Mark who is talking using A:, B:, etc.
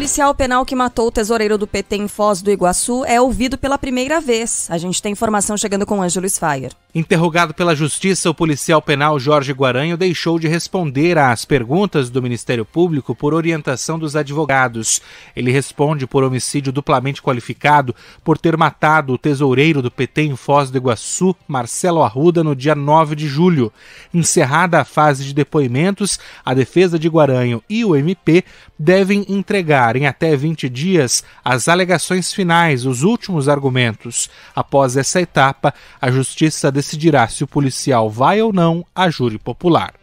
A: policial penal que matou o tesoureiro do PT em Foz do Iguaçu é ouvido pela primeira vez. A gente tem informação chegando com Ângelo Sfire.
B: Interrogado pela Justiça, o policial penal Jorge Guaranho deixou de responder às perguntas do Ministério Público por orientação dos advogados. Ele responde por homicídio duplamente qualificado por ter matado o tesoureiro do PT em Foz do Iguaçu, Marcelo Arruda, no dia 9 de julho. Encerrada a fase de depoimentos, a defesa de Guaranho e o MP devem entregar em até 20 dias as alegações finais, os últimos argumentos. Após essa etapa, a Justiça decidirá se o policial vai ou não a júri popular.